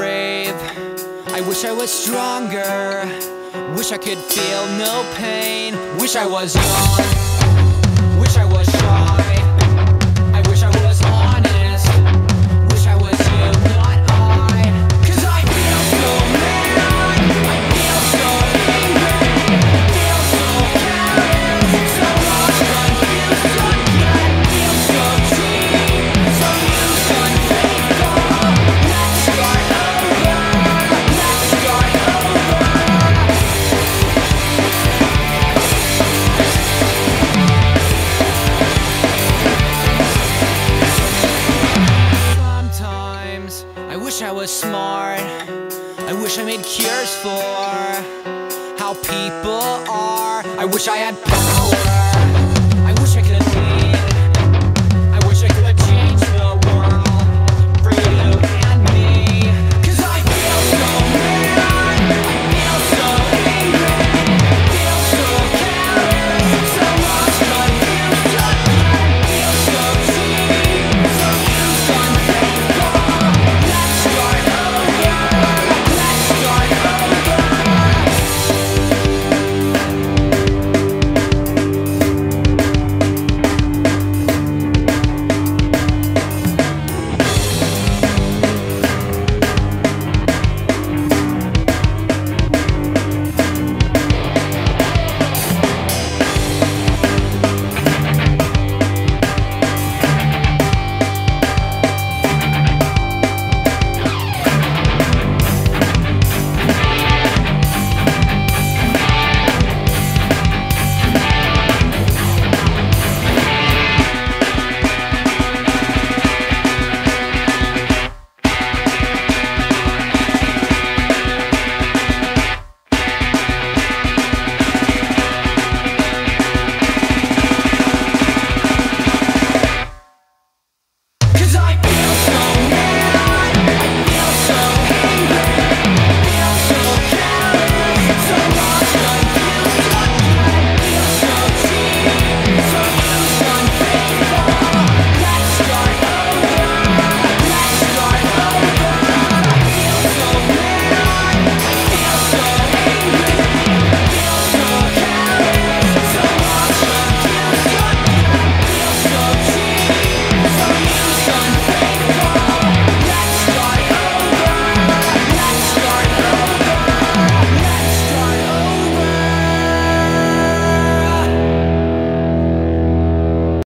brave. I wish I was stronger. Wish I could feel no pain. Wish I was young. I wish I made cures for how people are. I wish I had power.